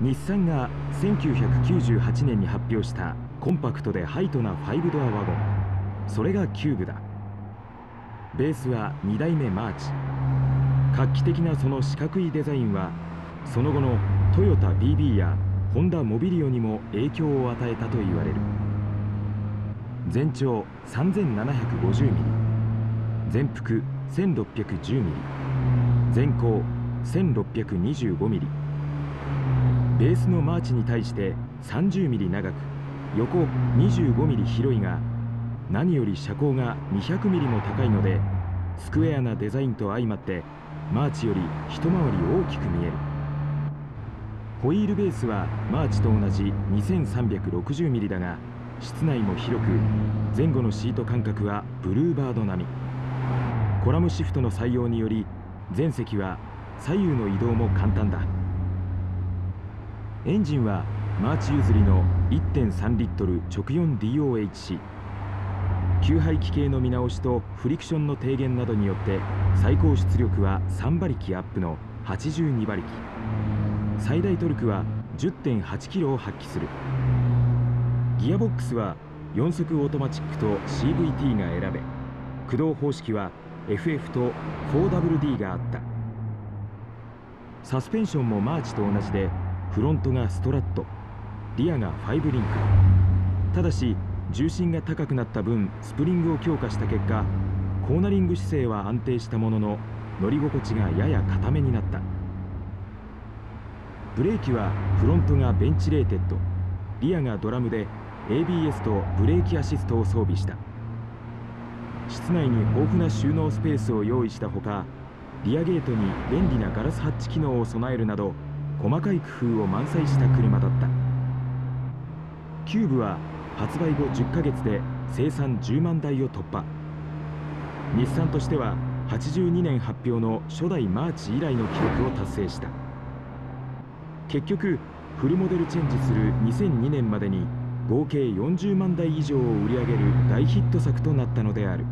日産が1998年に発表したコンパクトでハイトな5ドアワゴン。それがキューブだ。ベースは2代目マーチ。画期的なその四角いデザインはその後のトヨタ BB やホンダモビリオにも影響を与えたと言われる。全長 3750mm 全幅 1610mm 全高 1625mm ベースのマーチに対して 30mm 長く横 25mm 広いが何より車高が 200mm も高いのでスクエアなデザインと相まってマーチより一回り大きく見える。ホイールベースはマーチと同じ 2360mm だが室内も広く前後のシート間隔はブルーバード並み。コラムシフトの採用により前席は左右の移動も簡単だ。エンジンはマーチ譲りの1.3リットル直 4DOHC 給排気系の見直しとフリクションの低減などによって最高出力は3馬力アップの82馬力。最大トルクは10.8キロを発揮する。ギアボックスは4速オートマチックと CVT が選べ。駆動方式は FF と 4WD があった。サスペンションもマーチと同じでフロントがストラット。リアが5リンク。ただし重心が高くなった分スプリングを強化した結果コーナリング姿勢は安定したものの乗り心地がやや硬めになった。ブレーキはフロントがベンチレーテッド。リアがドラムで ABS とブレーキアシストを装備した。室内に豊富な収納スペースを用意したほかリアゲートに便利なガラスハッチ機能を備えるなど細かい工夫を満載した車だった。キューブは発売後10ヶ月で生産10万台を突破。日産としては82年発表の初代マーチ以来の記録を達成した。結局フルモデルチェンジする2002年までに合計40万台以上を売り上げる大ヒット作となったのである。